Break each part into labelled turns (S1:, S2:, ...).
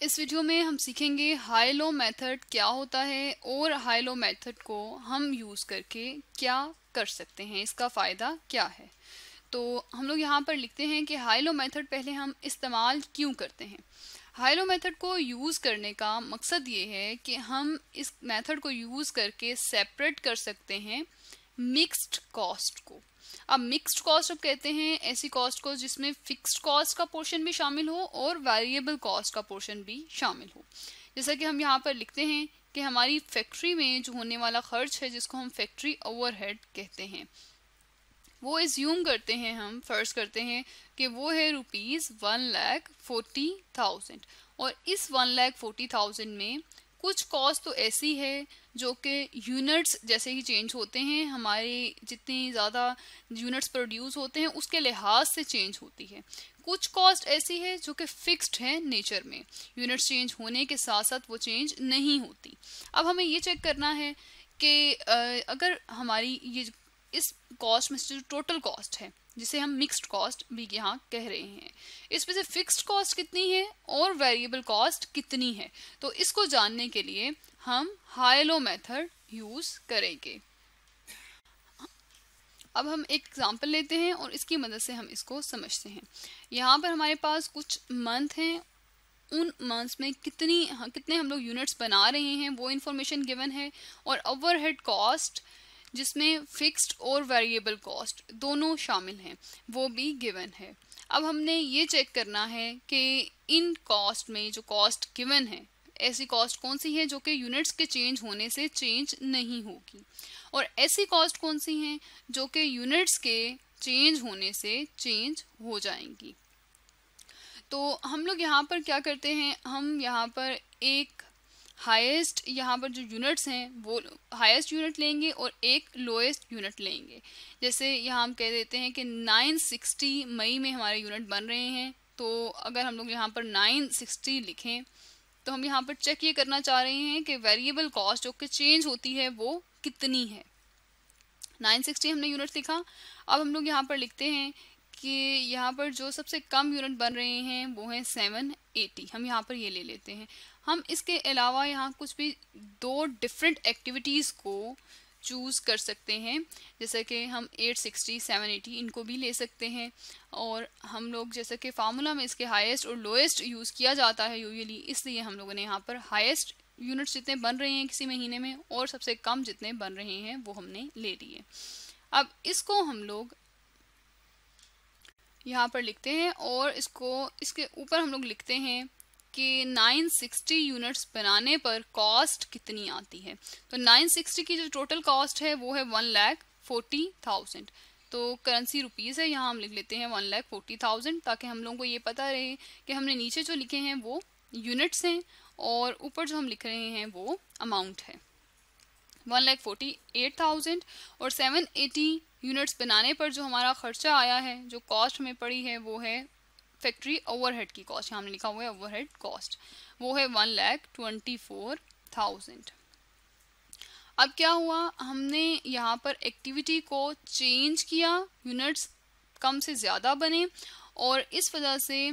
S1: इस वीडियो में हम सीखेंगे हाई लो मेथड क्या होता है और हाई लो मेथड को हम यूज़ करके क्या कर सकते हैं, इसका फ़ायदा क्या है। तो हम लोग यहाँ पर लिखते हैं कि हाई लो मेथड पहले हम इस्तेमाल क्यों करते हैं। हाई लो मेथड को यूज़ करने का मकसद ये है कि हम इस मेथड को यूज़ करके सेपरेट कर सकते हैं मिक्स्ड कॉस्ट को। अब मिक्स्ड कॉस्ट अब कहते हैं, ऐसी कॉस्ट को जिसमें फिक्स्ड कॉस्ट का पोर्शन भी शामिल हो और वेरिएबल कॉस्ट का पोर्शन भी शामिल हो। जैसा कि हम यहाँ पर लिखते हैं कि हमारी फैक्ट्री में जो होने वाला खर्च है, जिसको हम फैक्ट्री ओवरहेड कहते हैं, वो एज्यूम करते हैं हम फ़र्ज़ करते हैं कि वो है rupees one lakh forty thousand और इस वन लैख फोर्टी थाउज़ेंड में कुछ कॉस्ट तो ऐसी है जो कि यूनिट्स जैसे ही चेंज होते हैं, हमारे जितनी ज़्यादा यूनिट्स प्रोड्यूस होते हैं, उसके लिहाज से चेंज होती है। कुछ कॉस्ट ऐसी है जो कि फिक्स्ड है नेचर में। यूनिट्स चेंज होने के साथ साथ वो चेंज नहीं होती। अब हमें ये चेक करना है कि अगर हमारी ये इस कॉस्ट में जो टोटल कॉस्ट है जिसे हम मिक्स्ड कॉस्ट भी यहाँ कह रहे हैं। इसमें से फिक्स्ड कॉस्ट कितनी है और वेरिएबल कॉस्ट कितनी है? तो इसको जानने के लिए हम हाई लो मेथड यूज़ करेंगे। अब हम एक एग्जांपल लेते हैं और इसकी मदद से हम इसको समझते हैं। यहाँ पर हमारे पास कुछ मंथ हैं। उन मंथ्स में कितनी हाँ, कितने हम लोग यूनिट्स बना रहे हैं वो इन्फॉर्मेशन गिवन है। और ओवरहेड कॉस्ट जिसमें फिक्स्ड और वेरिएबल कॉस्ट दोनों शामिल हैं, वो भी गिवन है। अब हमने ये चेक करना है कि इन कॉस्ट में जो कॉस्ट गिवन है, ऐसी कॉस्ट कौन सी है जो कि यूनिट्स के चेंज होने से चेंज नहीं होगी? और ऐसी कॉस्ट कौन सी हैं जो कि यूनिट्स के चेंज होने से चेंज हो जाएँगी? तो हम लोग यहाँ पर क्या करते हैं? हम यहाँ पर एक हाईएस्ट यहाँ पर जो यूनिट्स हैं, वो हाईएस्ट यूनिट लेंगे और एक लोएस्ट यूनिट लेंगे। जैसे यहाँ हम कह देते हैं कि 960 मई में हमारे यूनिट बन रहे हैं तो अगर हम लोग यहाँ पर 960 लिखें तो हम यहाँ पर चेक ये करना चाह रहे हैं कि वेरिएबल कॉस्ट जो कि चेंज होती है, वो कितनी है। 960 हमने यूनिट लिखा। अब हम लोग यहाँ पर लिखते हैं कि यहाँ पर जो सबसे कम यूनिट बन रहे हैं वो हैं सेवन एटी हम यहाँ पर ये ले लेते हैं। हम इसके अलावा यहाँ कुछ भी दो डिफरेंट एक्टिविटीज़ को चूज़ कर सकते हैं। जैसे कि हम 860, 780 इनको भी ले सकते हैं। और हम लोग जैसे कि फार्मूला में इसके हाईएस्ट और लोएस्ट यूज़ किया जाता है यूजुअली इसलिए हम लोगों ने यहाँ पर हाईएस्ट यूनिट्स जितने बन रहे हैं किसी महीने में और सबसे कम जितने बन रहे हैं वो हमने ले लिए। अब इसको हम लोग यहाँ पर लिखते हैं और इसको, इसके ऊपर हम लोग लिखते हैं कि 960 यूनिट्स बनाने पर कॉस्ट कितनी आती है। तो 960 की जो टोटल कॉस्ट है वो है वन लैख फोर्टी थाउज़ेंड। तो करेंसी रुपीज़ है, यहाँ हम लिख लेते हैं वन लैख फोर्टी थाउज़ेंड, ताकि हम लोगों को ये पता रहे कि हमने नीचे जो लिखे हैं वो यूनिट्स हैं और ऊपर जो हम लिख रहे हैं वो अमाउंट है। One lakh forty eight thousand और सेवन एटी यूनिट्स बनाने पर जो हमारा खर्चा आया है, जो कॉस्ट हमें पड़ी है, वो है फैक्ट्री ओवरहेड की कॉस्ट, यहाँ लिखा हुआ है ओवरहेड कॉस्ट, वो है one lakh twenty four thousand. अब क्या हुआ, हमने यहाँ पर एक्टिविटी को चेंज किया, यूनिट्स कम से ज़्यादा बने, और इस वजह से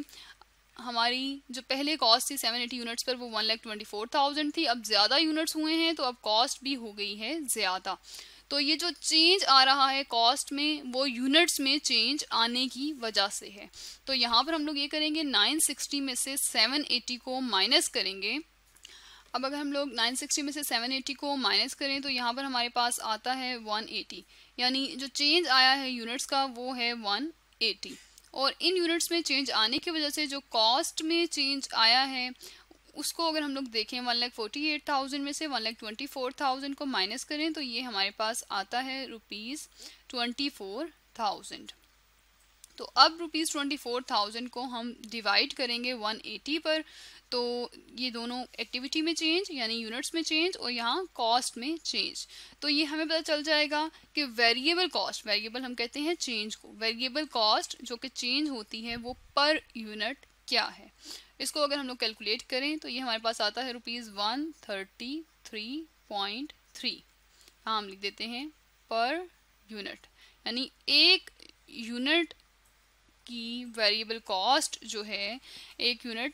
S1: हमारी जो पहले कॉस्ट थी सेवन एटी यूनिट्स पर, वो one lakh twenty four thousand थी। अब ज़्यादा यूनिट्स हुए हैं तो अब कॉस्ट भी हो गई है ज़्यादा। तो ये जो चेंज आ रहा है कॉस्ट में, वो यूनिट्स में चेंज आने की वजह से है। तो यहाँ पर हम लोग ये करेंगे 960 में से 780 को माइनस करेंगे। अब अगर हम लोग 960 में से 780 को माइनस करें तो यहाँ पर हमारे पास आता है 180 यानी जो चेंज आया है यूनिट्स का, वो है 180 और इन यूनिट्स में चेंज आने की वजह से जो कॉस्ट में चेंज आया है उसको अगर हम लोग देखें one lakh forty eight thousand में से one lakh twenty four thousand को माइनस करें तो ये हमारे पास आता है रुपीज़ ट्वेंटी फोर थाउज़ेंड तो अब रुपीज़ ट्वेंटी फोर थाउज़ेंड को हम डिवाइड करेंगे वन एटी पर तो ये दोनों एक्टिविटी में चेंज यानी यूनिट्स में चेंज और यहाँ कॉस्ट में चेंज तो ये हमें पता चल जाएगा कि वेरिएबल कॉस्ट वेरिएबल हम कहते हैं चेंज को वेरिएबल कॉस्ट जो कि चेंज होती है वो पर यूनिट क्या है? इसको अगर हम लोग कैलकुलेट करें तो ये हमारे पास आता है rupees one thirty three point three. हाँ हम लिख देते हैं पर यूनिट। यानी एक यूनिट की वेरिएबल कॉस्ट जो है, एक यूनिट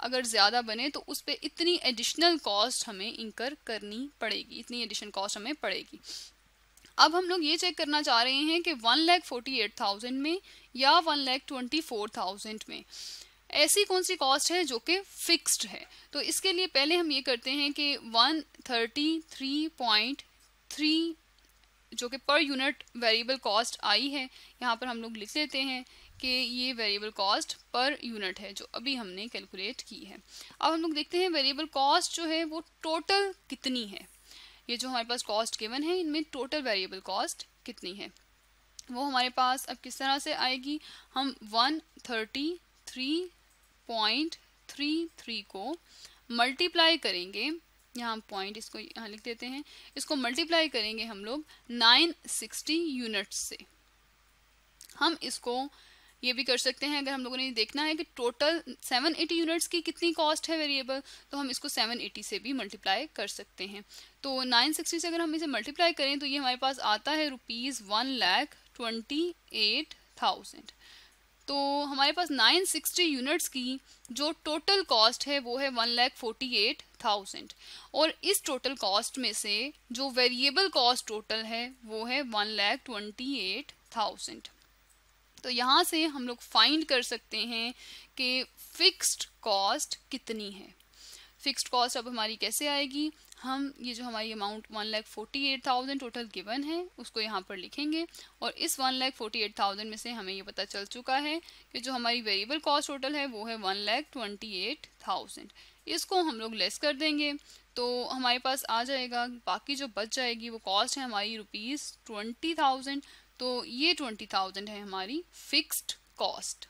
S1: अगर ज़्यादा बने तो उस पर इतनी एडिशनल कॉस्ट हमें इंकर करनी पड़ेगी, इतनी एडिशनल कॉस्ट हमें पड़ेगी। अब हम लोग ये चेक करना चाह रहे हैं कि one lakh forty eight thousand में या one lakh twenty four thousand में। ऐसी कौन सी कॉस्ट है जो कि फिक्स्ड है? तो इसके लिए पहले हम ये करते हैं कि one thirty three point three जो कि पर यूनिट वेरिएबल कॉस्ट आई है, यहाँ पर हम लोग लिख लेते हैं कि ये वेरिएबल कॉस्ट पर यूनिट है, जो अभी हमने कैलकुलेट की है। अब हम लोग देखते हैं वेरिएबल कॉस्ट जो है वो टोटल कितनी है? ये जो हमारे पास कॉस्ट गिवन है, इनमें टोटल वेरिएबल कॉस्ट कितनी है? वो हमारे पास अब किस तरह से आएगी? हम one thirty three point three three को मल्टीप्लाई करेंगे, यहाँ पॉइंट इसको यहाँ लिख देते हैं, इसको मल्टीप्लाई करेंगे हम लोग 960 यूनिट्स से। हम इसको ये भी कर सकते हैं, अगर हम लोगों ने देखना है कि टोटल 780 यूनिट्स की कितनी कॉस्ट है वेरिएबल तो हम इसको 780 से भी मल्टीप्लाई कर सकते हैं। तो 960 से अगर हम इसे मल्टीप्लाई करें तो ये हमारे पास आता है rupees one lakh twenty eight thousand तो हमारे पास 960 यूनिट्स की जो टोटल कॉस्ट है, वो है one lakh forty eight thousand और इस टोटल कॉस्ट में से जो वेरिएबल कॉस्ट टोटल है, वो है one lakh twenty eight thousand तो यहाँ से हम लोग फाइंड कर सकते हैं कि फिक्स्ड कॉस्ट कितनी है। फिक्स्ड कॉस्ट अब हमारी कैसे आएगी? हम ये जो हमारी amount one lakh forty eight thousand total given है, उसको यहाँ पर लिखेंगे और इस one lakh forty eight thousand में से हमें ये पता चल चुका है कि जो हमारी वेरिएबल कॉस्ट टोटल है, वो है one lakh twenty eight thousand इसको हम लोग लेस कर देंगे तो हमारे पास आ जाएगा। बाकी जो बच जाएगी, वो कॉस्ट है हमारी रुपीज़ ट्वेंटी थाउज़ेंड तो ये ट्वेंटी थाउज़ेंड है हमारी fixed cost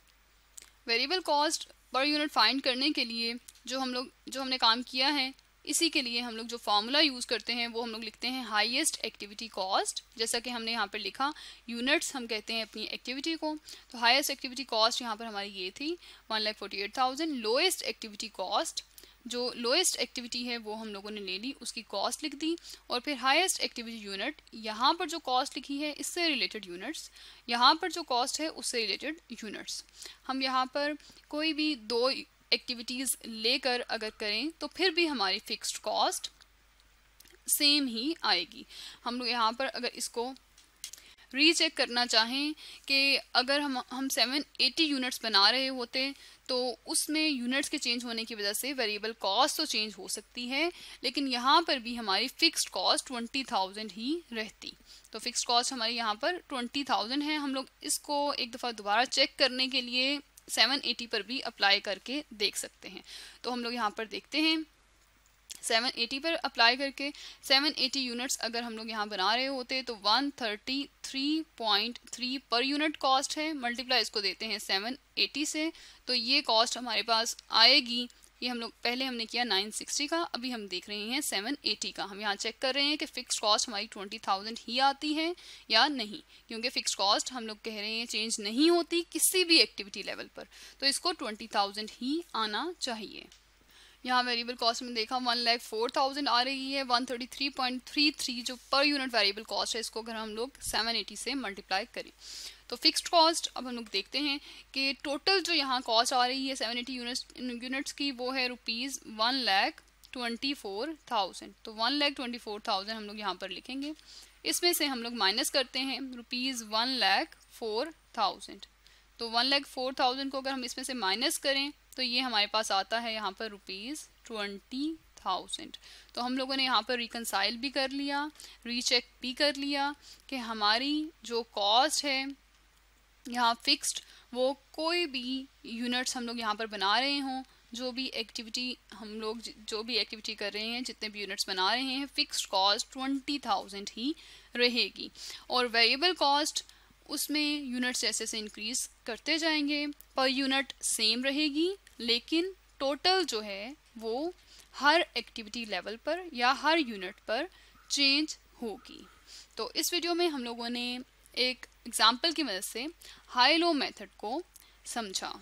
S1: variable cost per unit find करने के लिए जो हम लोग, जो हमने काम किया है, इसी के लिए हम लोग जो फार्मूला यूज़ करते हैं, वो हम लोग लिखते हैं हाईएस्ट एक्टिविटी कॉस्ट जैसा कि हमने यहाँ पर लिखा यूनिट्स हम कहते हैं अपनी एक्टिविटी को. तो हाईएस्ट एक्टिविटी कॉस्ट यहाँ पर हमारी ये थी one lakh forty eight thousand lowest activity cost जो लोएस्ट एक्टिविटी है, वो हम लोगों ने ले ली, उसकी कॉस्ट लिख दी और फिर हाईएस्ट एक्टिविटी यूनिट यहाँ पर जो कॉस्ट लिखी है, इससे रिलेटेड यूनिट्स यहाँ पर जो कॉस्ट है, उससे रिलेटेड यूनिट्स हम यहाँ पर कोई भी दो एक्टिविटीज़ लेकर अगर करें तो फिर भी हमारी फिक्स्ड कॉस्ट सेम ही आएगी। हम लोग यहाँ पर अगर इसको रीचेक करना चाहें कि अगर हम हम सेवन एटी यूनिट्स बना रहे होते तो उसमें यूनिट्स के चेंज होने की वजह से वेरिएबल कॉस्ट तो चेंज हो सकती है, लेकिन यहाँ पर भी हमारी फिक्स्ड कॉस्ट ट्वेंटी थाउज़ेंड ही रहती। तो फिक्स्ड कॉस्ट हमारी यहाँ पर ट्वेंटी थाउज़ेंड है। हम लोग इसको एक दफ़ा दोबारा चेक करने के लिए सेवन एटी पर भी अप्लाई करके देख सकते हैं। तो हम लोग यहाँ पर देखते हैं। 780 पर अप्लाई करके 780 यूनिट्स अगर हम लोग यहाँ बना रहे होते तो 133.3 पर यूनिट कॉस्ट है। मल्टीप्लाई इसको देते हैं 780 से तो ये कॉस्ट हमारे पास आएगी। ये हम लोग पहले हमने किया 960 का अभी हम देख रहे हैं 780 का। हम यहाँ चेक कर रहे हैं कि फ़िक्स कॉस्ट हमारी 20,000 ही आती है या नहीं क्योंकि फ़िक्स कॉस्ट हम लोग कह रहे हैं चेंज नहीं होती किसी भी एक्टिविटी लेवल पर। तो इसको 20,000 ही आना चाहिए। यहाँ वेरिएबल कॉस्ट में देखा, वन लैख फोर थाउज़ेंड आ रही है, one thirty three point three three जो पर यूनिट वेरिएबल कॉस्ट है, इसको अगर हम लोग सेवन एटी से मल्टीप्लाई करें। तो फिक्स्ड कॉस्ट, अब हम लोग देखते हैं कि टोटल जो यहाँ कॉस्ट आ रही है सेवन एटी यूनिट्स की, वो है rupees one lakh twenty four thousand. तो one lakh twenty four thousand हम लोग यहाँ पर लिखेंगे। इसमें से हम लोग माइनस करते हैं rupees one lakh four thousand. तो वन लैख फोर थाउज़ेंड को अगर हम इसमें से माइनस करें तो ये हमारे पास आता है यहाँ पर रुपीज़ ट्वेंटी थाउज़ेंड तो हम लोगों ने यहाँ पर रिकनसाइल भी कर लिया रीचेक भी कर लिया कि हमारी जो कॉस्ट है यहाँ फिक्स्ड वो कोई भी यूनिट्स हम लोग यहाँ पर बना रहे हों, जो भी एक्टिविटी हम लोग जो भी एक्टिविटी कर रहे हैं, जितने भी यूनिट्स बना रहे हैं फिक्स्ड कॉस्ट ट्वेंटी थाउज़ेंड ही रहेगी. और वेरिएबल कॉस्ट उसमें यूनिट्स जैसे जैसे इंक्रीज करते जाएँगे पर यूनिट सेम रहेगी, लेकिन टोटल जो है वो हर एक्टिविटी लेवल पर या हर यूनिट पर चेंज होगी। तो इस वीडियो में हम लोगों ने एक एग्ज़ाम्पल की मदद से हाई लो मेथड को समझा।